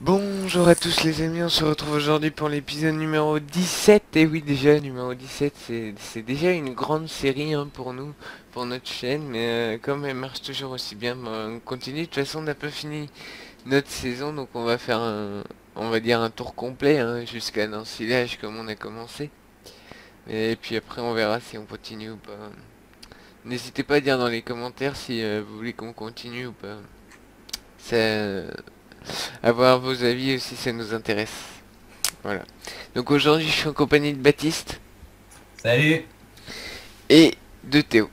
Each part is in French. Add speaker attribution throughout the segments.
Speaker 1: Bonjour à tous les amis, on se retrouve aujourd'hui pour l'épisode numéro 17 Et oui déjà, numéro 17, c'est déjà une grande série hein, pour nous, pour notre chaîne Mais euh, comme elle marche toujours aussi bien, bah, on continue. De toute façon on n'a pas fini notre saison, donc on va faire un, on va dire un tour complet hein, Jusqu'à l'ensilage comme on a commencé. Et puis après on verra si on continue ou pas. N'hésitez pas à dire dans les commentaires si euh, vous voulez qu'on continue ou pas avoir vos avis aussi, ça nous intéresse. Voilà. Donc aujourd'hui, je suis en compagnie de Baptiste.
Speaker 2: Salut.
Speaker 1: Et de Théo.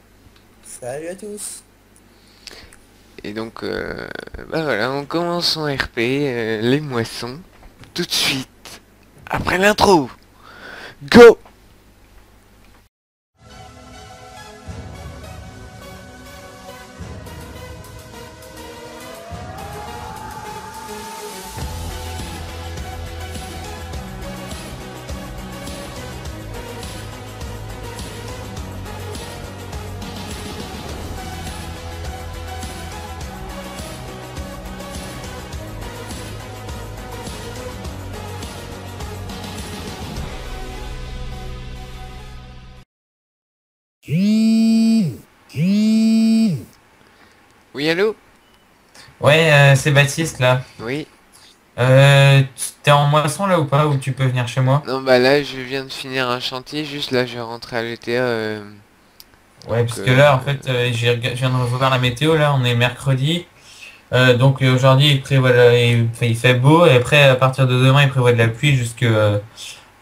Speaker 3: Salut à tous.
Speaker 1: Et donc, euh, bah voilà, on commence en RP, euh, les moissons, tout de suite, après l'intro. Go Oui, allô
Speaker 2: Ouais, euh, c'est Baptiste là.
Speaker 1: Oui.
Speaker 2: Euh, T'es en moisson là ou pas Ou tu peux venir chez moi
Speaker 1: Non, bah là, je viens de finir un chantier, juste là, je vais rentrer à l'ETA. Euh...
Speaker 2: Ouais, parce que là, en fait, euh, je viens de revoir la météo, là, on est mercredi. Euh, donc aujourd'hui, il prévoit, il, fait beau, et après, à partir de demain, il prévoit de la pluie jusque,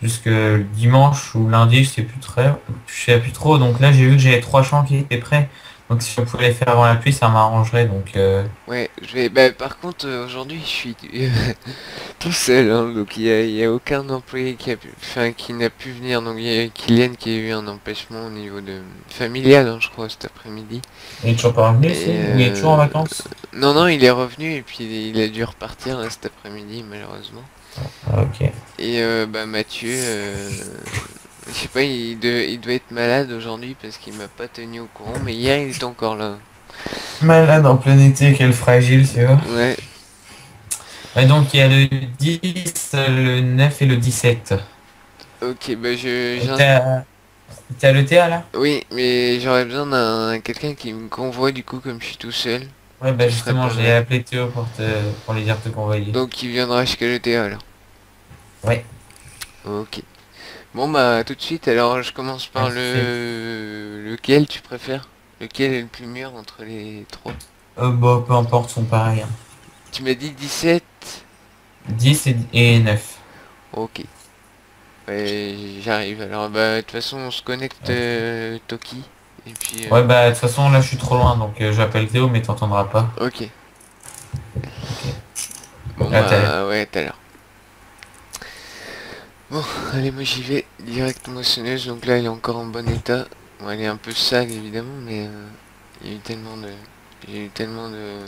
Speaker 2: jusque dimanche ou lundi, je sais plus très, je sais plus trop. Donc là, j'ai vu que j'avais trois champs qui étaient prêts. Donc si on pouvait les faire avant la pluie, ça m'arrangerait. Donc euh...
Speaker 1: ouais, je vais. Bah, par contre, euh, aujourd'hui, je suis tout seul, hein, donc il n'y a, a, aucun employé qui a pu, enfin, qui n'a pu venir. Donc il y a Kylian qui a eu un empêchement au niveau de familial, hein, je crois, cet après-midi.
Speaker 2: Il est toujours pas revenu, il est toujours en vacances?
Speaker 1: Non, non, il est revenu et puis il a dû repartir là, cet après-midi, malheureusement.
Speaker 2: Ah, ok.
Speaker 1: Et euh, bah Mathieu. Euh... Je sais pas, il, de, il doit être malade aujourd'hui parce qu'il m'a pas tenu au courant, mais hier il est encore là.
Speaker 2: Malade en plein été, quel fragile, tu vois.
Speaker 1: Ouais.
Speaker 2: Et donc il y a le 10, le 9 et le 17.
Speaker 1: Ok, bah je...
Speaker 2: T'es à l'ETA là?
Speaker 1: Oui, mais j'aurais besoin d'un quelqu'un qui me convoie du coup comme je suis tout seul.
Speaker 2: Ouais, bah justement, j'ai appelé Théo pour, te, pour lui dire de te convoyer.
Speaker 1: Donc il viendra jusqu'à l'ETA alors
Speaker 2: Ouais.
Speaker 1: Ok. Bon bah tout de suite, alors je commence par le... Lequel tu préfères? Lequel est le plus mûr entre les trois?
Speaker 2: Euh, Bah peu importe, sont pareils. Hein.
Speaker 1: Tu m'as dit 17
Speaker 2: 10 et, et 9.
Speaker 1: Ok. Ouais, j'arrive. Alors bah de toute façon on se connecte euh, Toki. Et puis, euh...
Speaker 2: Ouais bah de toute façon là je suis trop loin donc euh, j'appelle Théo mais t'entendras pas.
Speaker 1: Ok.
Speaker 2: okay.
Speaker 1: Bon ah, bah ouais tout à l'heure. Bon, allez, moi j'y vais, direct moissonneuse, donc là elle est encore en bon état. Bon, elle est un peu sale évidemment, mais euh, il y a eu tellement de... Il y a eu tellement de...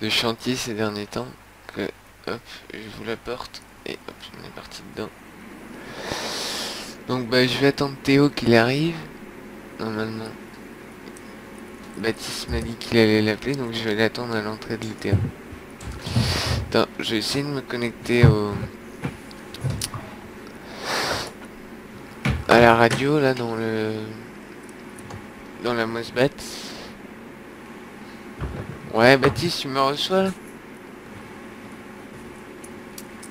Speaker 1: de chantiers ces derniers temps que, hop, je vous la porte, et hop, on est parti dedans. Donc bah je vais attendre Théo qu'il arrive, normalement. Baptiste m'a dit qu'il allait l'appeler, donc je vais l'attendre à l'entrée de l'ETA. Attends, je vais essayer de me connecter au... à la radio là dans le dans la Mosbat. Ouais Baptiste tu me reçois là?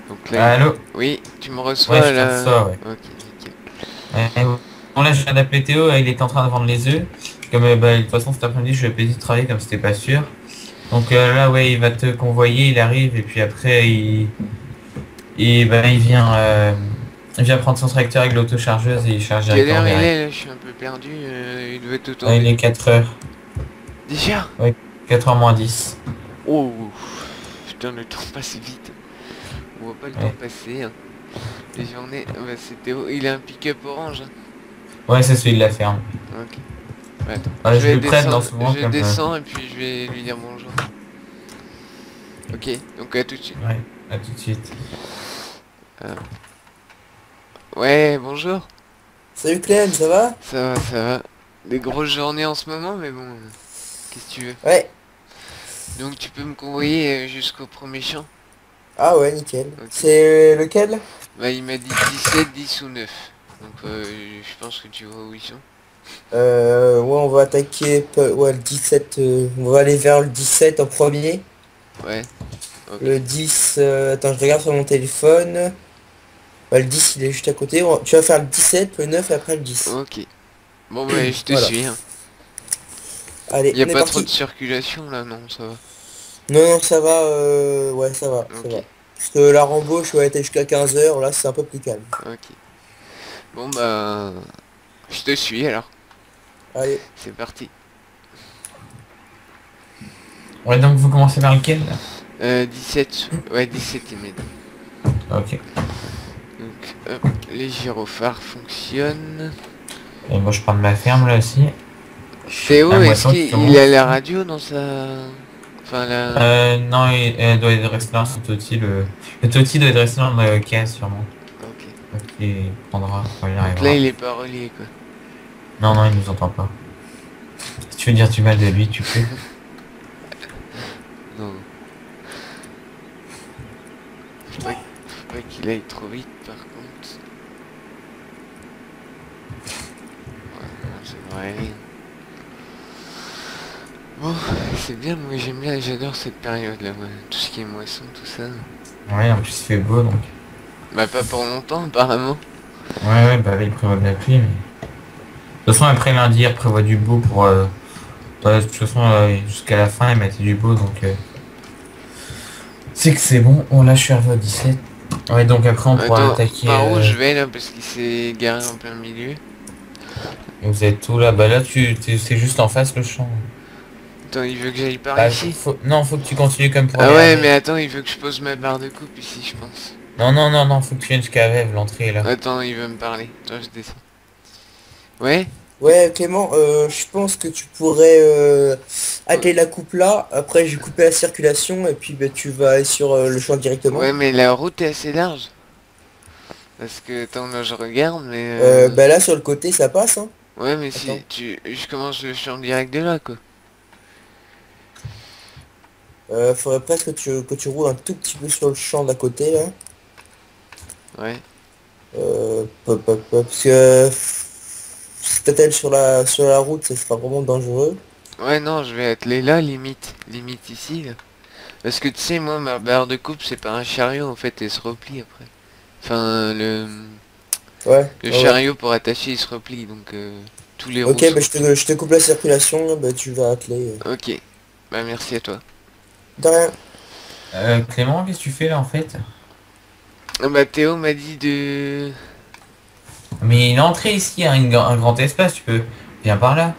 Speaker 2: Donc là Allô?
Speaker 1: Oui tu me reçois
Speaker 2: ouais,
Speaker 1: là
Speaker 2: ouais.
Speaker 1: Ok nickel.
Speaker 2: Bon là je viens d'appeler Théo, il est en train de vendre les œufs. Comme euh, bah, de toute façon cet après-midi je vais pas de travailler comme c'était pas sûr. Donc euh, là ouais il va te convoyer, il arrive et puis après il et ben il vient euh... Il vient prendre son tracteur avec l'autochargeuse et il charge
Speaker 1: Quelle heure il est là? Je suis un peu perdu. Euh, il doit être autour.
Speaker 2: Ah, il est 4 heures.
Speaker 1: Déjà?
Speaker 2: Oui, 4 heures moins 10.
Speaker 1: Oh Putain, le temps passe vite. On voit pas le ouais. temps passer. Hein. Les journées. Bah, c'était. Il a un pick-up orange. Hein.
Speaker 2: Ouais, c'est celui de la ferme.
Speaker 1: Ok. Ouais, attends.
Speaker 2: Ah,
Speaker 1: je,
Speaker 2: je
Speaker 1: vais
Speaker 2: le prête dans ce moment.
Speaker 1: Je descends et puis je vais lui dire bonjour. Ok, donc à tout de suite.
Speaker 2: Ouais, à tout de suite.
Speaker 1: Euh... Ouais, bonjour.
Speaker 3: Salut Clem, ça va?
Speaker 1: Ça va, ça va. Des grosses journées en ce moment, mais bon, qu'est-ce que tu veux?
Speaker 3: Ouais.
Speaker 1: Donc tu peux me convoyer jusqu'au premier champ?
Speaker 3: Ah ouais, nickel. C'est lequel?
Speaker 1: Bah il m'a dit 17, 10 ou 9. Donc euh, je pense que tu vois où ils sont.
Speaker 3: Euh, ouais, on va attaquer pe- ouais, le 17. euh, on va aller vers le 17 en premier.
Speaker 1: Ouais.
Speaker 3: Le 10, euh, attends, je regarde sur mon téléphone. Ouais, le 10, il est juste à côté. On- Tu vas faire le 17, le 9 et après le 10.
Speaker 1: Ok. Bon bah je te
Speaker 3: Voilà.
Speaker 1: suis. Hein.
Speaker 3: Allez,
Speaker 1: Y a pas
Speaker 3: parti.
Speaker 1: trop de circulation là, non, ça va.
Speaker 3: Non, non, ça va. euh, Ouais, ça va, ça va. Parce que la rembauche va être jusqu'à 15h. Là, c'est un peu plus calme.
Speaker 1: Ok. Bon bah je te suis alors.
Speaker 3: Allez.
Speaker 1: C'est parti.
Speaker 2: Ouais, donc vous commencez vers lequel là?
Speaker 1: Euh, 17. Ouais 17 il m'a dit.
Speaker 2: Ok.
Speaker 1: Donc hop, les gyrophares fonctionnent.
Speaker 2: Et moi je prends de ma ferme là aussi.
Speaker 1: Théo, est-ce qu'il a la radio dans sa... Enfin la...
Speaker 2: Euh, non, il, elle doit être restée là, son Toti. Le, le Toti doit être resté dans le caisse sûrement.
Speaker 1: Ok.
Speaker 2: Donc il prendra quand il
Speaker 1: Donc
Speaker 2: arrivera.
Speaker 1: là il est pas relié quoi.
Speaker 2: Non, non, il nous entend pas. Si tu veux dire du mal de lui, tu peux.
Speaker 1: Non. Faut pas, faut pas qu'il aille trop vite par contre. Ouais. Bon, c'est bien, moi j'aime bien, j'adore cette période là, moi. tout ce qui est moisson, tout ça.
Speaker 2: Ouais, en plus il fait beau donc.
Speaker 1: Bah pas pour longtemps apparemment.
Speaker 2: Ouais, ouais, bah il prévoit de la pluie, mais. De toute façon, après lundi, il prévoit du beau pour. euh, bah, de toute façon, euh, jusqu'à la fin, il mettait du beau donc. euh, C'est que c'est bon. Suis arrivé au 17. Ouais, donc après, on pourra
Speaker 1: Attends,
Speaker 2: attaquer.
Speaker 1: par où
Speaker 2: euh,
Speaker 1: je vais là parce qu'il s'est garé en plein milieu.
Speaker 2: Vous êtes tout là? Bah là, tu, c'est juste en face le champ.
Speaker 1: Attends, il veut que j'aille par
Speaker 2: Bah,
Speaker 1: ici?
Speaker 2: faut- Non, faut que tu continues comme pour
Speaker 1: Ah ouais, mais attends, il veut que je pose ma barre de coupe ici, je pense.
Speaker 2: Non, non, non, non, faut que tu viennes jusqu'à Vève, l'entrée est là.
Speaker 1: Attends, il veut me parler. Attends, je descends. Ouais
Speaker 3: Ouais, Clément, euh, je pense que tu pourrais euh, atteler la coupe là. Après, j'ai coupé la circulation et puis bah, tu vas aller sur euh, le champ directement.
Speaker 1: Ouais, mais la route est assez large. Parce que, attends, là je regarde, mais...
Speaker 3: Euh,
Speaker 1: euh,
Speaker 3: bah là, sur le côté, ça passe. Hein.
Speaker 1: Ouais, mais si tu... Je commence le champ direct de là, quoi.
Speaker 3: Euh, faudrait presque que tu, que tu roules un tout petit peu sur le champ d'à côté là.
Speaker 1: Ouais.
Speaker 3: Euh, pop, pop, pop, parce que si t'attelles sur la, sur la route, ça sera vraiment dangereux.
Speaker 1: Ouais, non, je vais atteler là, limite. Limite ici, là. Parce que, tu sais, moi, ma barre de coupe, c'est pas un chariot, en fait, elle se replie après. Enfin, le...
Speaker 3: Ouais.
Speaker 1: Le
Speaker 3: ouais, ouais.
Speaker 1: chariot pour attacher, il se replie, donc... euh, tous les roues
Speaker 3: Ok, bah, je, te, je te coupe la circulation, bah, tu vas atteler. euh.
Speaker 1: Ok. Bah, merci à toi.
Speaker 3: De rien.
Speaker 2: Euh, Clément, qu'est-ce que tu fais là en fait?
Speaker 1: Ah bah, Théo m'a dit de...
Speaker 2: Mais l'entrée ici, il y a une- un grand espace, tu peux. Viens par là.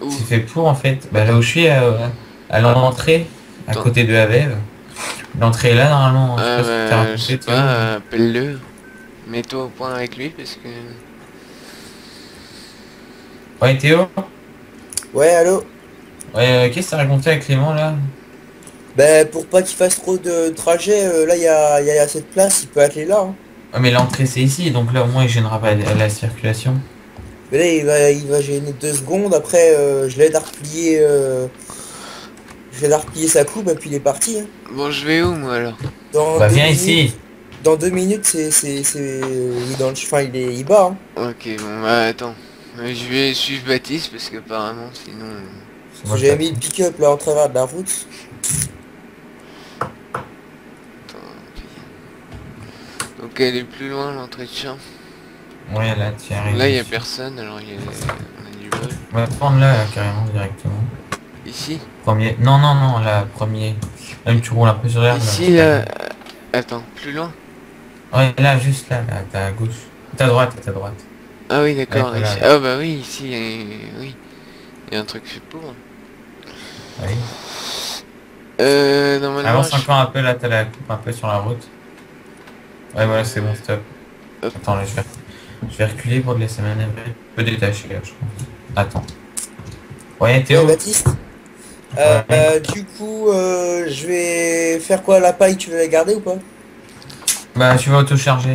Speaker 1: Où
Speaker 2: C'est fait pour en fait. Bah là où je suis, à, à l'entrée, à côté de la Vève. L'entrée est là normalement.
Speaker 1: Ah,
Speaker 2: je sais pas si t'as
Speaker 1: bah,
Speaker 2: Théo.
Speaker 1: pas, euh, appelle-le. Mets-toi au point avec lui parce que...
Speaker 2: Ouais Théo?
Speaker 3: Ouais, allô?
Speaker 2: Ouais, euh, qu'est-ce que t'as raconté avec Clément là?
Speaker 3: Bah, pour pas qu'il fasse trop de trajet, euh, là, il y a, y a assez de place, il peut atteler là. hein.
Speaker 2: Ouais mais l'entrée c'est ici, donc là au moins il gênera pas la, la circulation.
Speaker 3: Mais là, il va, il va gêner deux secondes. Après, euh, je l'aide à replier. euh, je l'aide à replier sa coupe et puis il est parti. hein.
Speaker 1: Bon, je vais où, moi, alors?
Speaker 3: Dans
Speaker 2: Bah
Speaker 3: deux
Speaker 2: viens
Speaker 3: minutes-
Speaker 2: ici
Speaker 3: Dans deux minutes, c'est, c'est, c'est, il est dans le, enfin, il est, il bat. hein.
Speaker 1: Ok, bon, bah, attends. Euh, Je vais suivre Baptiste parce qu'apparemment, sinon... euh,
Speaker 2: moi
Speaker 3: J'ai
Speaker 2: qui
Speaker 3: mis le pick-up là en travers de la route.
Speaker 1: Attends, ok. Donc, elle est plus loin, l'entrée de champ.
Speaker 2: Ouais là tu arrives.
Speaker 1: Là, il y a personne, alors il y a... on a du.
Speaker 2: On va prendre là, là, carrément directement.
Speaker 1: Ici?
Speaker 2: Premier. Non non non là premier. Même tu roules un peu sur l'herbe.
Speaker 1: Ici, là... Attends, plus loin?
Speaker 2: Ouais là juste là, là, t'as à gauche. T'as à droite, t'as à droite.
Speaker 1: Ah oui, d'accord,
Speaker 2: Ouais.
Speaker 1: Ah bah oui, ici, il y a- oui. Il y a un truc fait pour.
Speaker 2: Oui.
Speaker 1: Euh, normalement...
Speaker 2: Avance
Speaker 1: je-
Speaker 2: encore un peu là, t'as la coupe un peu sur la route. Ouais voilà c'est bon stop. Attends là je vais, je vais reculer pour te laisser manœuvrer. Un peu détaché là je pense. Attends. Ouais
Speaker 3: Ouais,
Speaker 2: Théo
Speaker 3: Baptiste. Euh,
Speaker 2: Ouais.
Speaker 3: euh, du coup, euh, je vais faire quoi? La paille, tu veux la garder ou pas?
Speaker 2: Bah tu vas auto-charger.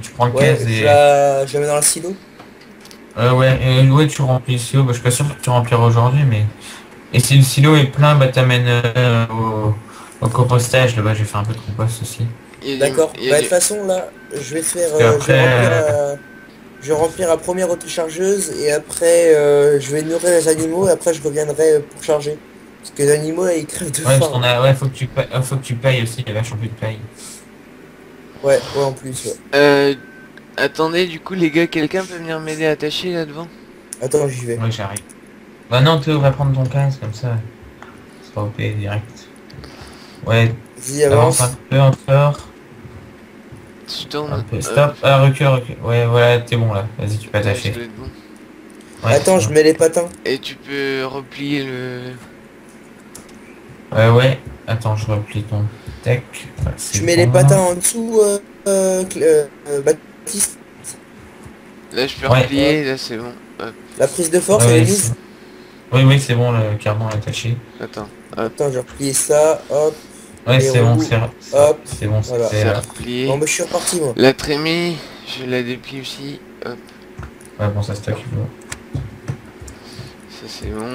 Speaker 2: Tu prends le
Speaker 3: Ouais,
Speaker 2: caisse
Speaker 3: je
Speaker 2: et...
Speaker 3: la, je la mets dans le silo.
Speaker 2: Euh, ouais, euh, ouais, tu remplis le silo. Bah, je suis pas sûr que tu rempliras aujourd'hui, mais... Et si le silo est plein, bah t'amènes euh, au... Au compostage, là-bas, j'ai fait un peu de compost aussi.
Speaker 3: D'accord. Bah, de toute façon, là, je vais faire... Euh,
Speaker 2: qu'après,
Speaker 3: je, vais remplir,
Speaker 2: euh,
Speaker 3: euh, je vais remplir la première autochargeuse et après, euh, je vais nourrir les animaux et après, je reviendrai euh, pour charger. Parce que les animaux, là, ils crèvent de
Speaker 2: Ouais,
Speaker 3: faim.
Speaker 2: a, ouais, faut que tu payes, faut que tu payes aussi, il y a vachement plus de paye.
Speaker 3: Ouais, ouais, en plus, ouais.
Speaker 1: Euh, attendez, du coup, les gars, quelqu'un peut venir m'aider à attacher là devant?
Speaker 3: Attends, j'y vais.
Speaker 2: Ouais, j'arrive. Bah non, tu devrais prendre ton casque comme ça. C'est pas OP direct. Ouais,
Speaker 3: Vas-y,
Speaker 2: avance
Speaker 3: avance.
Speaker 2: un peu encore.
Speaker 1: Je tourne.
Speaker 2: Un peu.
Speaker 1: euh,
Speaker 2: Stop, ah, recule, recule. Ouais, voilà, t'es bon là. Vas-y, tu peux attacher.
Speaker 1: je bon.
Speaker 2: Ouais,
Speaker 3: Attends, je mets les patins.
Speaker 1: Et tu peux replier le...
Speaker 2: Ouais, ouais. Attends, je replie ton tech.
Speaker 3: Tu mets les patins en dessous, euh, euh, euh, euh, Baptiste.
Speaker 1: Là, je peux
Speaker 2: Ouais.
Speaker 1: replier, là, c'est bon. Hop,
Speaker 3: La prise de force,
Speaker 2: Ouais,
Speaker 3: elle est mise.
Speaker 2: Oui, oui, c'est bon, le carbone est attaché.
Speaker 1: attends.
Speaker 3: Attends, j'ai replié ça, hop.
Speaker 2: Ouais, c'est bon, c'est
Speaker 3: Hop.
Speaker 2: c'est bon,
Speaker 3: Voilà.
Speaker 2: c'est.
Speaker 3: Bon, bah, je suis reparti, moi.
Speaker 1: La trémie, je la déplie aussi. Hop,
Speaker 2: Ouais, bon, ça stock.
Speaker 1: ça c'est bon.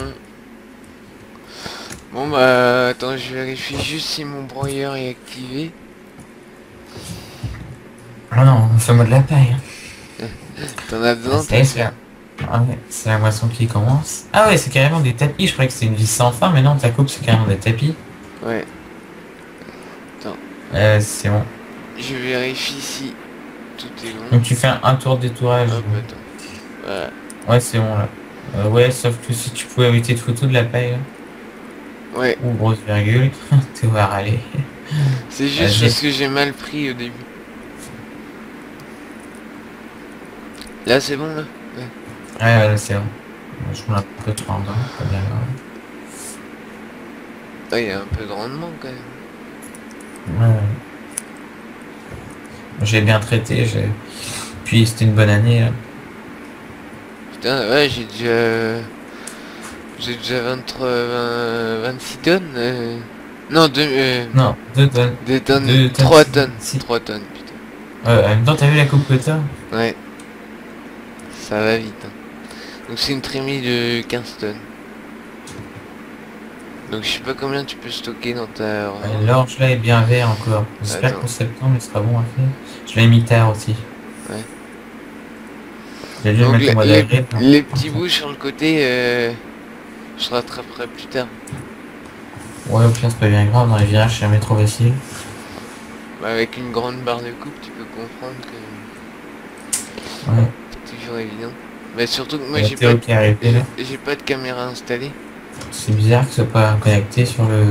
Speaker 1: Bon bah attends, je vérifie juste si mon broyeur est activé.
Speaker 2: Ah non, fais-moi de la paille. hein.
Speaker 1: T'en as besoin
Speaker 2: la... Ah ouais, c'est la moisson qui commence. Ah ouais, c'est carrément des tapis. Je croyais que c'était une vie sans fin, mais non, ta coupe, c'est carrément des tapis.
Speaker 1: Ouais,
Speaker 2: Euh, c'est bon.
Speaker 1: je vérifie si tout est bon.
Speaker 2: Donc tu fais un, tour de détourage.
Speaker 1: Hop, attends. Voilà.
Speaker 2: Ouais, c'est bon là. Euh, ouais, sauf que si tu pouvais éviter de photos de la paille, là.
Speaker 1: Ouais,
Speaker 2: ou grosse virgule, tu vas râler.
Speaker 1: c'est juste parce que j'ai mal pris au début. Là c'est bon là?
Speaker 2: Ouais, ouais, là, c'est bon. Je me un peu trop en bas, pas bien grave.
Speaker 1: Ah, il y a un peu de rendement quand même.
Speaker 2: Ouais. J'ai bien traité, j'ai... Puis c'était une bonne année. là.
Speaker 1: Putain, ouais, j'ai déjà... J'ai déjà 23... 20 26 tonnes. euh. Non, deux, euh,
Speaker 2: Non, deux tonnes.
Speaker 1: deux tonnes,
Speaker 2: deux tonnes,
Speaker 1: 3 tonnes.
Speaker 2: si.
Speaker 1: 3 tonnes, putain.
Speaker 2: Ouais, en même temps, t'as vu la coupe que t'as?
Speaker 1: Ouais. Ça va vite. hein. Donc c'est une trémie de 15 tonnes. Donc je sais pas combien tu peux stocker dans ta...
Speaker 2: Ouais, L'orge là est bien vert encore. J'espère qu'en septembre il sera bon à faire. Je l'ai mis tard aussi.
Speaker 1: Ouais. Donc les, les-
Speaker 2: hein.
Speaker 1: les petits bouts sur le côté, euh, je rattraperai plus tard.
Speaker 2: Ouais, au pire c'est pas bien grave, dans les virages c'est jamais trop facile.
Speaker 1: Bah, avec une grande barre de coupe, tu peux comprendre que
Speaker 2: Ouais.
Speaker 1: c'est toujours évident. Mais surtout que moi pas, j'ai pas de caméra installée.
Speaker 2: C'est bizarre que ce soit pas connecté sur le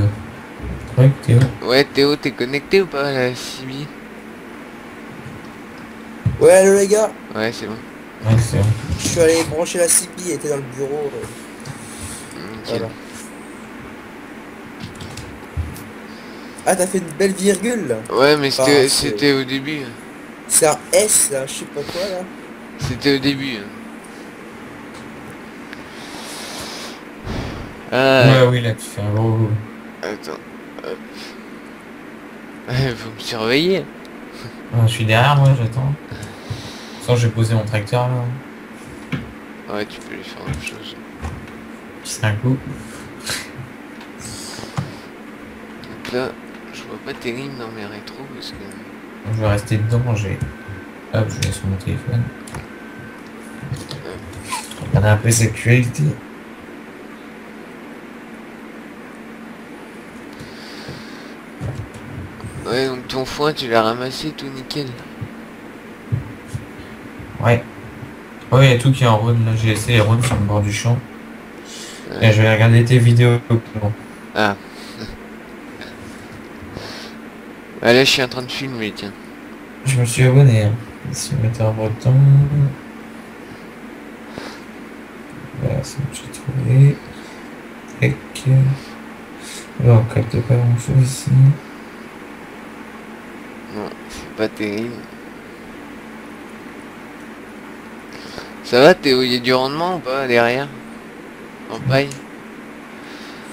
Speaker 2: truc, Théo.
Speaker 1: Ouais Théo, t'es connecté ou pas à la CB
Speaker 3: Ouais, allô, les gars?
Speaker 1: Ouais c'est bon.
Speaker 2: Ouais, c'est bon.
Speaker 3: Je suis allé brancher la CB, elle était dans le bureau. euh. Voilà. Ah, t'as fait une belle virgule, là.
Speaker 1: Ouais mais c'était au début.
Speaker 3: C'est un S, là, je sais pas quoi, là.
Speaker 1: C'était au début. hein. Ah,
Speaker 2: Ouais, oui, là tu fais un gros...
Speaker 1: attends. Ouais, faut me surveiller.
Speaker 2: Ouais, je suis derrière moi, j'attends. Sans j'ai posé mon tracteur là.
Speaker 1: Ouais, tu peux lui faire autre chose.
Speaker 2: Puis c'est un coup.
Speaker 1: Donc là, je vois pas terrible dans mes rétros parce que...
Speaker 2: Je vais rester dedans, j'ai... Hop, je vais sur mon téléphone. Regarder un peu les
Speaker 1: Ouais, donc ton foin, tu l'as ramassé tout nickel.
Speaker 2: Ouais. Ouais, il y a tout qui est en route là. J'ai laissé les routes sur le bord du champ.
Speaker 1: Ouais.
Speaker 2: Et je vais regarder tes vidéos.
Speaker 1: Ah. Ah, là, je suis en train de filmer, tiens.
Speaker 2: Je me suis abonné. Hein. Simulateur breton. Voilà, c'est bon, j'ai trouvé. Tac. Alors, on capte pas grand chose ici.
Speaker 1: C'est pas terrible. Ça va, Théo Il y a du rendement ou pas derrière? En paille?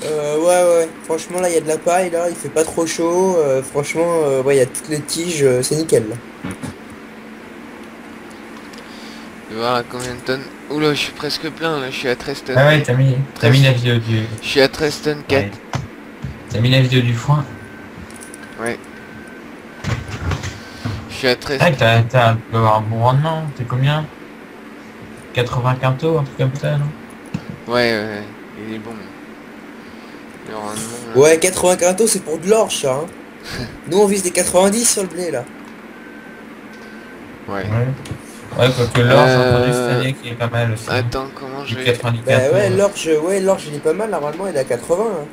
Speaker 3: Euh, ouais, ouais, franchement, là, il y a de la paille, là, il fait pas trop chaud. euh, franchement, euh, ouais, il y a toutes les tiges, euh, c'est nickel, là.
Speaker 1: Je vais voir à combien de tonnes. Oula, je suis presque plein, là, je suis à 13 tonnes.
Speaker 2: Ah ouais, t'as mis, t'as mis la vidéo du...
Speaker 1: Je suis à 13 tonnes 4.
Speaker 2: Ouais. T'as mis la vidéo du foin?
Speaker 1: Ouais. Suis à 13.
Speaker 2: Ah, t'as, un bon rendement. T'es combien? 80 quintos, un truc comme ça, non?
Speaker 1: Ouais, ouais, il est bon. Le rendement.
Speaker 3: Ouais, 80 quintos, c'est pour de l'orge, ça. Hein. Nous, on vise des 90 sur le blé, là.
Speaker 1: Ouais.
Speaker 2: Ouais. Ouais, quoique l'or, j'ai entendu
Speaker 1: Euh,
Speaker 2: cette année qui est pas mal aussi.
Speaker 1: Attends, comment je vais...
Speaker 2: 90
Speaker 3: Bah
Speaker 2: quintos.
Speaker 3: ouais, l'orge, ouais, l'orge, il est pas mal, normalement, il est à 80. hein.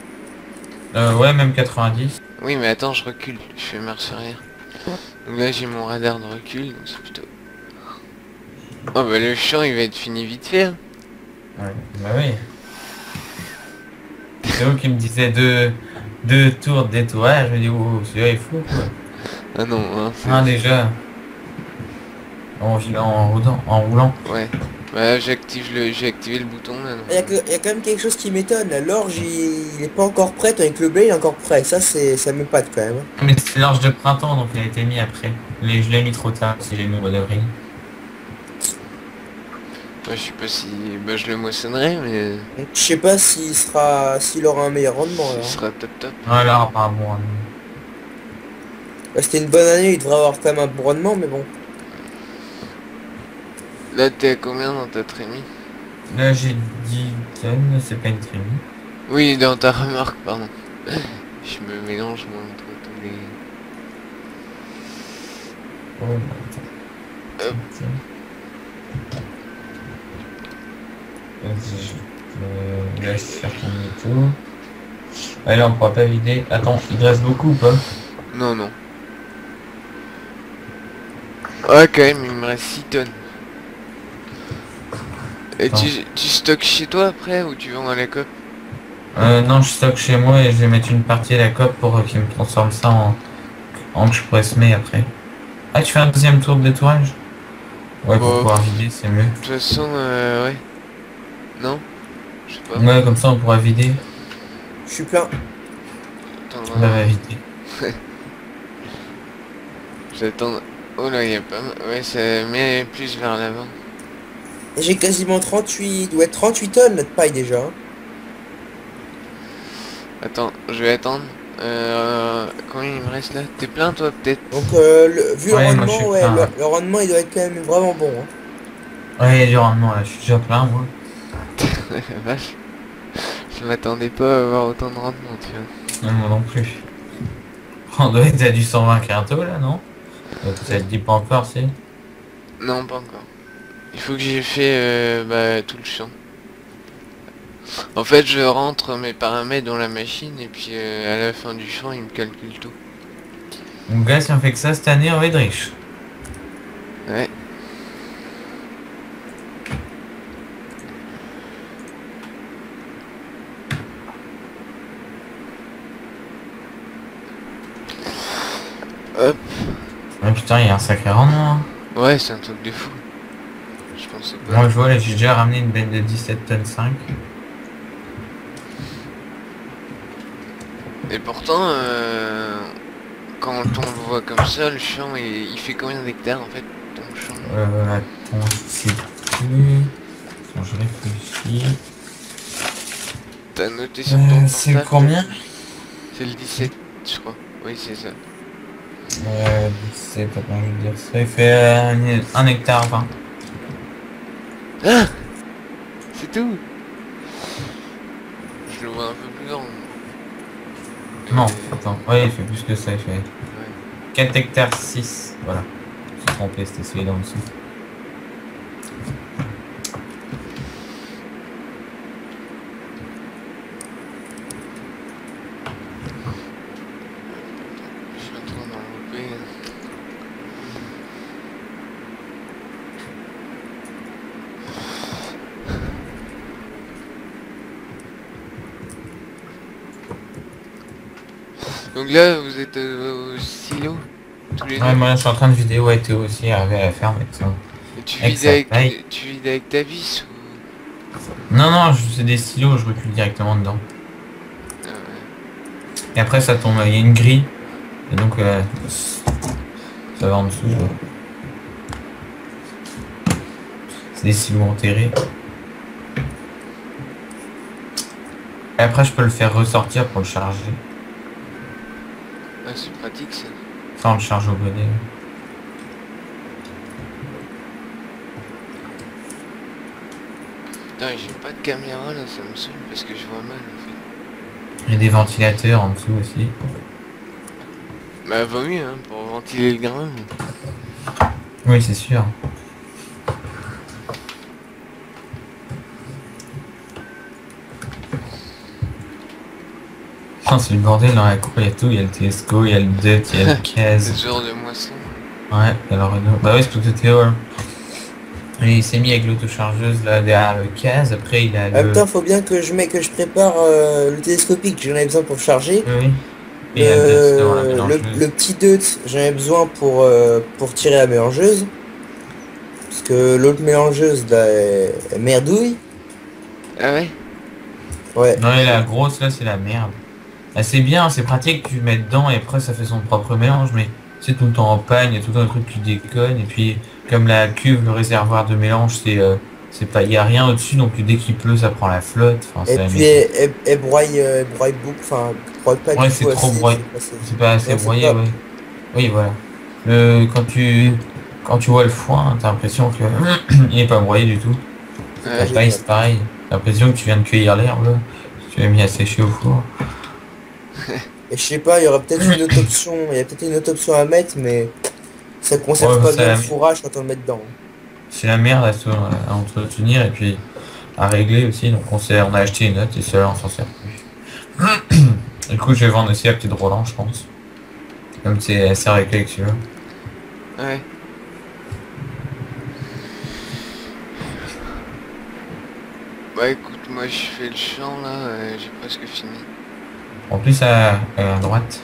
Speaker 2: Euh, ouais, même 90.
Speaker 1: Oui, mais attends, je recule. Je fais marche arrière. Donc là, j'ai mon radar de recul, donc c'est plutôt... Oh bah le champ, il va être fini vite fait. hein.
Speaker 2: Ouais, bah oui. C'est vous qui me disait deux, deux tours de détourage, je me dis, oh, celui-là est fou, quoi.
Speaker 1: Ah non, hein,
Speaker 2: Ah, déjà. En, en, roulant, en roulant.
Speaker 1: Ouais. Bah j'active le... J'ai activé le bouton là.
Speaker 3: Il y, a que- il y a quand même quelque chose qui m'étonne, là. L'orge, il, il est pas encore prêt, tandis que le blé, il est encore prêt. Ça, c'est, ça m'épate quand même.
Speaker 2: Mais c'est l'orge de printemps, donc il a été mis après. Les- je l'ai mis trop tard, si j'ai mis au mois d'avril.
Speaker 1: Ouais, je sais pas si... Bah je le moissonnerai, mais...
Speaker 3: Donc, je sais pas s'il sera, s'il aura un meilleur rendement.
Speaker 1: Il sera top top.
Speaker 2: Ouais, là, apparemment.
Speaker 3: Bah, C'était une bonne année, il devrait avoir quand même un bon rendement, mais bon.
Speaker 1: Là, t'es à combien dans ta trémie?
Speaker 2: Là, j'ai 10 tonnes, c'est pas une trémie.
Speaker 1: Oui, dans ta remarque, pardon. Je me mélange moi entre tous les...
Speaker 2: Oh, attends.
Speaker 1: Hop.
Speaker 2: Vas-y, je te laisse faire ton tour. Allez, on pourra pas vider. Attends, il te reste beaucoup ou pas?
Speaker 1: Non, non. Ouais, quand même, il me reste 6 tonnes. Et tu, tu stockes chez toi après ou tu vends à la COP
Speaker 2: euh, Non, je stocke chez moi et je vais mettre une partie à la COP pour euh, qu'il me transforme ça en, en que je pourrais semer après. Ah, tu fais un deuxième tour de détourage Ouais, pour
Speaker 1: Bon.
Speaker 2: pouvoir vider, c'est mieux.
Speaker 1: De toute façon, euh, ouais. Non? Je sais pas.
Speaker 2: Ouais, comme ça on pourra vider.
Speaker 3: Je suis plein.
Speaker 1: Attends,
Speaker 2: On va vider.
Speaker 1: J'attends. Oh là, il y a pas mal. Ouais, ça met plus vers l'avant.
Speaker 3: J'ai quasiment 38, ouais, 38 tonnes de paille déjà. hein.
Speaker 1: Attends, je vais attendre. Euh, combien il me reste là? T'es plein toi peut-être
Speaker 3: Donc euh, le- vu
Speaker 2: Ouais,
Speaker 3: le rendement, ouais,
Speaker 2: plein,
Speaker 3: le, rendement il doit être quand même vraiment bon. hein.
Speaker 2: Ouais, il y a du rendement là, je suis déjà plein moi.
Speaker 1: Vache. Je m'attendais pas à avoir autant de rendement, tu vois.
Speaker 2: Non, moi non plus. On doit être à du 120 bientôt là, non? Te dit pas encore, c'est
Speaker 1: Non, pas encore. Il faut que j'ai fait euh, bah, tout le champ. En fait, je rentre mes paramètres dans la machine et puis euh, à la fin du champ, il me calcule tout.
Speaker 2: Donc gars, si on fait que ça cette année, on va être riche.
Speaker 1: Ouais. Hop.
Speaker 2: Ah putain, il y a un sacré rendement. hein.
Speaker 1: Ouais, c'est un truc de fou. Pas.
Speaker 2: Moi je vois, là j'ai déjà ramené une bête de 17 tonnes 5.
Speaker 1: Et pourtant, euh, quand on le voit comme ça, le champ, il, il fait combien d'hectares en fait ton champ
Speaker 2: Euh, attends, c'est plus... Attends, je réfléchis.
Speaker 1: T'as noté sur
Speaker 2: Euh,
Speaker 1: ton
Speaker 2: c'est
Speaker 1: portable
Speaker 2: combien?
Speaker 1: C'est le 17, je crois. Oui, c'est ça.
Speaker 2: Euh, 17, attends, je vais dire ça. Il fait euh, un, un hectare 20.
Speaker 1: Ah C'est tout Je le vois un peu plus grand.
Speaker 2: Non, attends, ouais, il fait plus que ça, il fait
Speaker 1: ouais.
Speaker 2: 4 hectares 6. Voilà. Je suis trompé, c'était celui d'en dessous.
Speaker 1: Je suis en train d'envelopper. Donc là, vous êtes euh, au silo tous les
Speaker 2: Ouais, moi je suis en train de vider, ouais, Théo aussi arrivé à la ferme et tout ça.
Speaker 1: Et tu vides avec, tu vides avec ta vis ou...
Speaker 2: Non, non, je- c'est des silos, je recule directement dedans.
Speaker 1: Ah ouais.
Speaker 2: Et après ça tombe, il y a une grille. Et donc euh, ça va en dessous. C'est des silos enterrés. Et après je peux le faire ressortir pour le charger.
Speaker 1: Ah, c'est pratique ça.
Speaker 2: Ça, on le charge au bonnet.
Speaker 1: Putain, j'ai pas de caméra là, ça me saoule parce que je vois mal en fait.
Speaker 2: Il y a des ventilateurs en dessous aussi.
Speaker 1: Bah vaut mieux hein, pour ventiler le grain.
Speaker 2: Oui, c'est sûr. Putain, c'est le bordel dans la cour, il y a tout, il y a le Tesco, il y a le Dut, il y a le
Speaker 1: Ce
Speaker 2: Caisse.
Speaker 1: genre de moisson.
Speaker 2: Ouais, il y a le Renault. Bah oui, c'est tout que Théo. hein. Et il s'est mis avec l'autochargeuse là derrière le Caisse, après il a
Speaker 3: En même
Speaker 2: le...
Speaker 3: temps, faut bien que je, mets, que je prépare euh, le télescopique, j'en ai besoin pour charger.
Speaker 2: Oui. Et le la
Speaker 3: Euh, le,
Speaker 2: mélangeuse.
Speaker 3: le petit dut, j'en ai besoin pour, euh, pour tirer la mélangeuse. Parce que l'autre mélangeuse, là, est, est merdouille.
Speaker 1: Ah ouais?
Speaker 3: Ouais.
Speaker 2: Non, et la grosse là, c'est la merde. Ah, c'est bien, c'est pratique, tu mets dedans et après ça fait son propre mélange, mais c'est tout le temps en panne, il y a tout le temps un truc qui déconne, et puis comme la cuve, le réservoir de mélange, c'est euh, c'est pas, il y a rien au-dessus, donc dès qu'il pleut, ça prend la flotte. Enfin,
Speaker 3: Et puis elle, elle, elle broye, euh, elle broye beaucoup, enfin, broye pas
Speaker 2: Ouais, c'est trop broyé.
Speaker 3: c'est pas assez-
Speaker 2: broyé, ouais. Oui, voilà. Le, quand tu quand tu vois le foin, t'as l'impression que il est pas broyé du tout.
Speaker 1: Ouais.
Speaker 2: La paille, c'est pareil. T'as l'impression que tu viens de cueillir l'herbe. Tu l'as mis à sécher au four.
Speaker 3: Et je sais pas, il y aurait peut-être une autre option, il y a peut-être une autre option à mettre, mais ça conserve
Speaker 2: Ouais,
Speaker 3: pas bien
Speaker 2: la-
Speaker 3: le fourrage quand on le met dedans.
Speaker 2: C'est la merde à, se- à entretenir et puis à régler aussi. Donc on, on a acheté une autre et celle-là on s'en sert plus. du coup je vais vendre aussi la petite Roland je pense. Comme c'est elle sert avec avec celui-là.
Speaker 1: Ouais. Bah écoute, moi je fais le champ là, euh, j'ai presque fini.
Speaker 2: En plus à, à droite.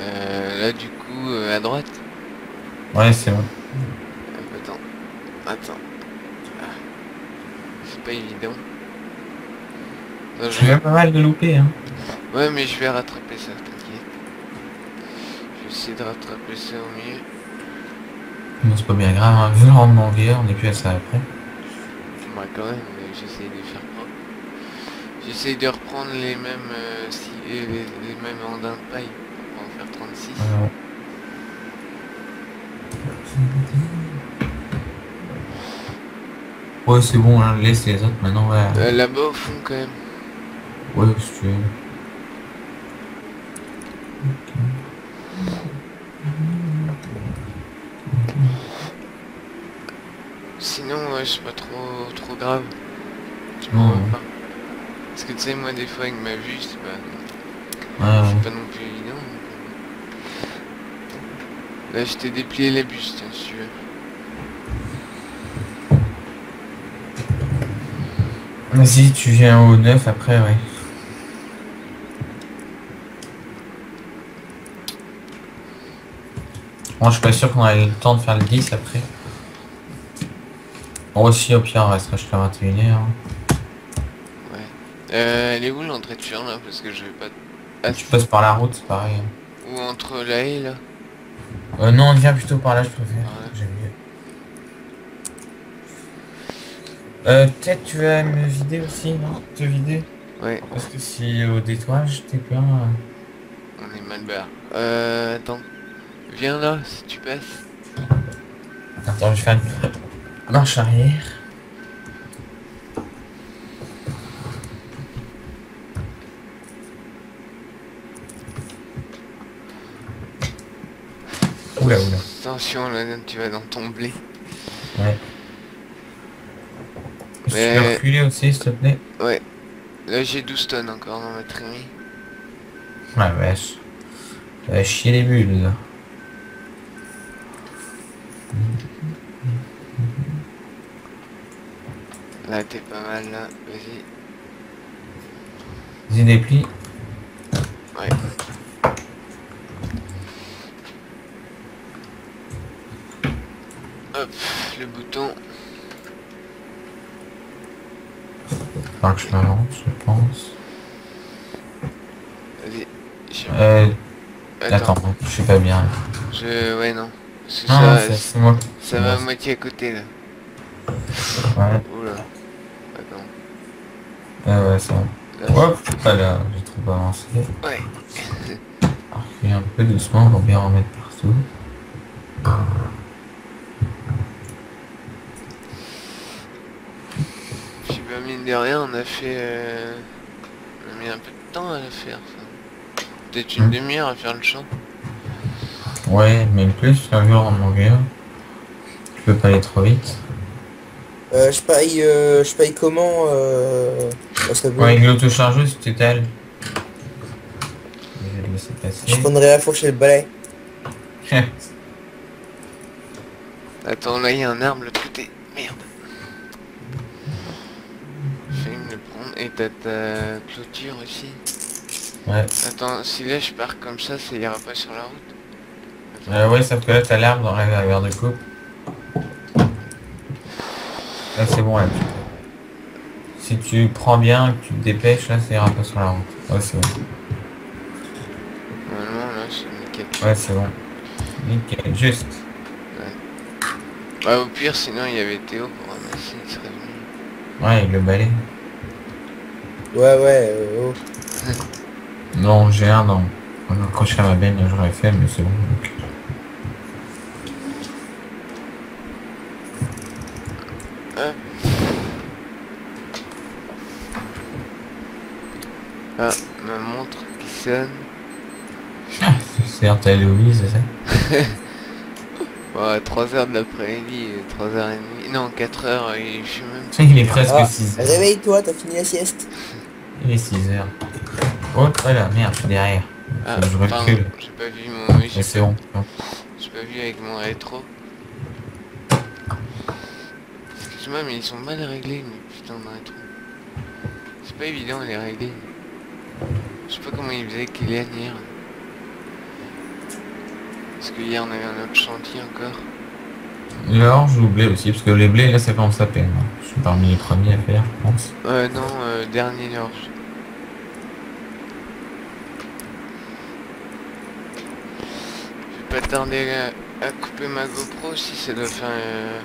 Speaker 1: Euh, là du coup, euh, à droite.
Speaker 2: Ouais c'est bon.
Speaker 1: Euh, attends. Attends. Ah. C'est pas évident. Non, je vais-
Speaker 2: pas mal de louper hein.
Speaker 1: Ouais mais je vais rattraper ça, t'inquiète. Je vais essayer de rattraper ça au mieux.
Speaker 2: Non c'est pas bien grave, hein. vu le rendement VR, on est plus à ça après.
Speaker 1: Moi quand même, mais j'essaye de faire. J'essaye de reprendre les mêmes euh, si, les, mêmes andins de paille pour en faire 36.
Speaker 2: Ouais. Ouais c'est bon hein, laisse les autres maintenant ouais.
Speaker 1: Euh, Là-bas au fond quand même.
Speaker 2: Ouais si tu veux.
Speaker 1: Sinon ouais, c'est pas trop trop grave. Je m'en
Speaker 2: ouais.
Speaker 1: pas. Tu sais moi des fois avec ma vue c'est pas,
Speaker 2: Ouais, ouais.
Speaker 1: pas non plus évident. donc. Là je t'ai déplié les bus tiens si tu veux.
Speaker 2: Vas-y, tu viens au 9 après, ouais. Moi, je suis pas sûr qu'on ait le temps de faire le 10 après. Bon, aussi, au pire, on restera jusqu'à 21h. hein.
Speaker 1: Euh, elle est où l'entrée de champ là Parce que je vais pas... Ah,
Speaker 2: Tu passes par la route, c'est pareil.
Speaker 1: Ou entre la haie là
Speaker 2: Euh, non, on vient plutôt par là, je préfère.
Speaker 1: Ouais.
Speaker 2: J'aime mieux. Euh, peut-être tu vas me vider aussi, non? Te vider?
Speaker 1: Ouais,
Speaker 2: Parce que si au détoilage, t'es plein... euh,
Speaker 1: on est mal barre. Euh, attends. Viens là si tu passes.
Speaker 2: Attends, je vais faire une marche arrière. Oula, oula.
Speaker 1: Attention là, tu vas dans ton blé.
Speaker 2: Ouais. Je peux reculer aussi, s'il te plaît.
Speaker 1: Ouais. Là j'ai 12 tonnes encore dans ma trémie.
Speaker 2: Ouais, vache. Ça va chier les bulles, là.
Speaker 1: Là t'es pas mal là, vas-y.
Speaker 2: Vas-y, déplie.
Speaker 1: Ouais. Hop, le bouton.
Speaker 2: Faudra que je je pense.
Speaker 1: Vas-y. Je...
Speaker 2: Euh,
Speaker 1: Attends.
Speaker 2: attends, je suis pas bien.
Speaker 1: Je... Ouais non. Parce que
Speaker 2: Non,
Speaker 1: ça,
Speaker 2: moi.
Speaker 1: ça va à moitié à côté là.
Speaker 2: Ouais,
Speaker 1: Oula. Attends.
Speaker 2: ouais, ouais, ça va.
Speaker 1: Là,
Speaker 2: Hop, pas là, j'ai trop avancer.
Speaker 1: Ouais.
Speaker 2: Alors, un peu doucement pour bien remettre partout.
Speaker 1: Puis bah mine de rien, on a fait... euh, On a mis un peu de temps à le faire. ça. Peut-être une
Speaker 2: Hmm.
Speaker 1: demi-heure à faire le champ.
Speaker 2: Ouais, même plus, un jour en anglais. Je peux pas aller trop vite.
Speaker 3: Euh, je paye, euh, je paye comment euh... oh, ça
Speaker 2: Ouais, avec l'autochargeuse, tu t'étales. Je
Speaker 3: prendrai la fourche et le balai.
Speaker 1: Attends, là il y a un arbre de l'autre côté. Merde. J'ai failli me le prendre. Et t'as ta clôture aussi.
Speaker 2: Ouais.
Speaker 1: Attends, si là je pars comme ça, ça ira pas sur la route.
Speaker 2: Euh, ouais, sauf que là, t'as l'arbre dans la verre de coupe. Là, c'est bon, peux. Si tu prends bien, que tu te dépêches, là, ça ira pas sur la route. Ouais, c'est bon.
Speaker 1: Normalement là c'est nickel.
Speaker 2: Ouais, c'est bon. Nickel, juste.
Speaker 1: Bah au pire sinon il y avait Théo pour ramasser, il serait venu.
Speaker 2: Ouais, avec le balai.
Speaker 3: Ouais, ouais, euh, oh.
Speaker 2: Non, j'ai un dans. On a accroché à ma benne, j'aurais fait, mais c'est bon. donc.
Speaker 1: Ah, ma montre qui sonne.
Speaker 2: C'est un Louis, c'est ça?
Speaker 1: Ouais, 3h de l'après-midi, 3h30. Non, 4h et je suis même...
Speaker 2: Il est presque
Speaker 3: Ah,
Speaker 2: 6 heures.
Speaker 3: Réveille-toi, t'as fini la sieste.
Speaker 2: Il est 6 heures. Oh, voilà, merde, je suis derrière.
Speaker 1: Ah,
Speaker 2: je recule.
Speaker 1: j'ai pas vu mon... J'ai
Speaker 2: bon.
Speaker 1: j'ai pas vu avec mon rétro. Excuse-moi, mais ils sont mal réglés, mes putains de rétro. C'est pas évident de les régler. Je sais pas comment ils faisaient Kylian hier. Parce que hier on avait un autre chantier encore.
Speaker 2: L'orge ou blé aussi, parce que les blés, là, ça commence à peine. hein. Je suis parmi les premiers à faire, je pense.
Speaker 1: Euh, non, euh, dernier l'orge. Je vais pas tarder à, à couper ma GoPro si ça doit faire euh,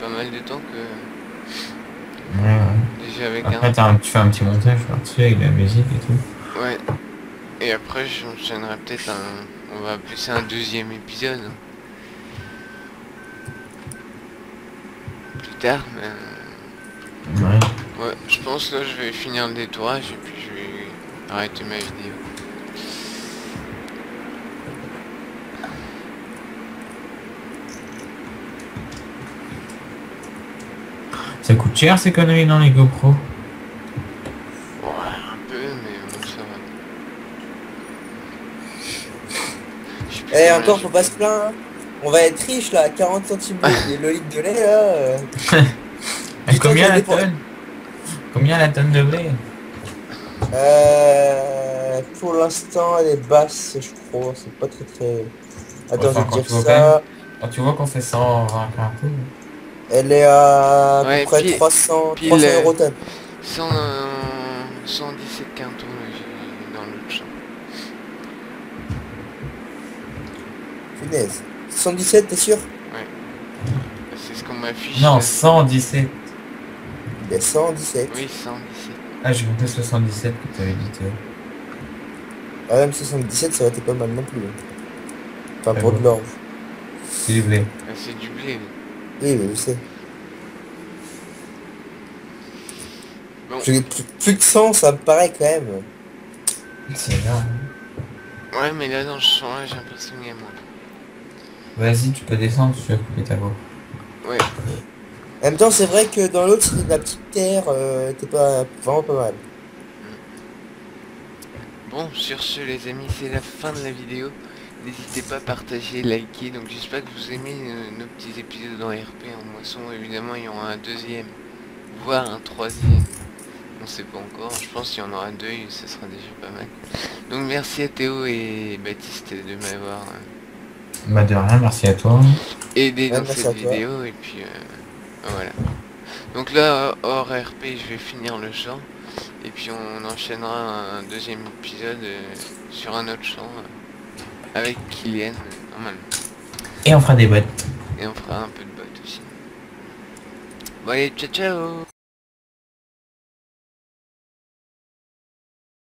Speaker 1: pas mal de temps que
Speaker 2: Ouais, ouais.
Speaker 1: déjà avec
Speaker 2: Après,
Speaker 1: un.
Speaker 2: un- tu fais un petit montage par-dessus avec la musique et tout.
Speaker 1: Ouais. Et après j'enchaînerai peut-être un. On va appeler ça un deuxième épisode. Tard, mais. euh,
Speaker 2: Ouais.
Speaker 1: Ouais, je pense que là je vais finir le détourage et puis je vais arrêter ma vidéo.
Speaker 2: Ça coûte cher ces conneries dans les GoPro?
Speaker 1: Ouais, un peu, mais bon, ça va.
Speaker 3: Eh, encore,
Speaker 1: je-
Speaker 3: faut pas se plaindre. hein. On va être riche là, 40 centimes de le litre de lait là. euh.
Speaker 2: Et Combien la
Speaker 3: dépend.
Speaker 2: tonne? Combien la tonne de blé?
Speaker 3: Euh, pour l'instant, elle est basse, je crois. C'est pas très très. Attends,
Speaker 2: Enfin,
Speaker 3: je vais dire ça.
Speaker 2: Quand tu vois qu'on fait 120 cartons,
Speaker 3: Elle est à, à
Speaker 1: Ouais,
Speaker 3: peu près
Speaker 1: pile-
Speaker 3: 300,
Speaker 1: pile,
Speaker 3: 300
Speaker 1: euh,
Speaker 3: euros tonne.
Speaker 1: 100, euh, 117 quintaux dans l'autre champ.
Speaker 3: Punaise. 117, t'es sûr?
Speaker 1: C'est ce qu'on m'affiche.
Speaker 2: Non,
Speaker 1: là.
Speaker 2: 117.
Speaker 3: Il y a 117.
Speaker 1: Oui, 117.
Speaker 2: Ah, j'ai compté 77 que t'avais dit toi.
Speaker 3: Ah, même 77, ça aurait été pas mal non plus. hein. Enfin,
Speaker 2: Ah
Speaker 3: pour
Speaker 2: bon
Speaker 3: de l'orge.
Speaker 2: C'est du blé.
Speaker 1: Ah, c'est du blé. oui.
Speaker 3: Oui, mais je sais.
Speaker 1: Bon.
Speaker 3: Plus, plus- de 100, ça me paraît quand même.
Speaker 2: C'est énorme.
Speaker 1: Ouais, mais là dans le champ, là, j'ai l'impression qu'il y a moins.
Speaker 2: Vas-y, tu peux descendre, tu vas couper ta voix.
Speaker 1: Ouais.
Speaker 3: En même temps, c'est vrai que dans l'autre, c'était de la petite terre, euh, t'es pas vraiment pas mal.
Speaker 1: Bon, sur ce les amis, c'est la fin de la vidéo. N'hésitez pas à partager, liker. Donc j'espère que vous aimez euh, nos petits épisodes en RP en moisson. Évidemment, il y aura un deuxième, voire un troisième. On sait pas encore. Je pense qu'il y en aura deux et ça sera déjà pas mal. Donc merci à Théo et Baptiste de m'avoir euh,
Speaker 2: Bah de rien, merci à toi.
Speaker 3: Ouais,
Speaker 1: dans
Speaker 3: merci
Speaker 1: cette vidéo. Et puis euh, voilà. Donc là, hors RP, je vais finir le chant. Et puis on enchaînera un deuxième épisode euh, sur un autre champ euh, avec Kylian, normalement.
Speaker 2: Et on fera des bottes.
Speaker 1: Et on fera un peu de bot aussi. Bon allez, ciao ciao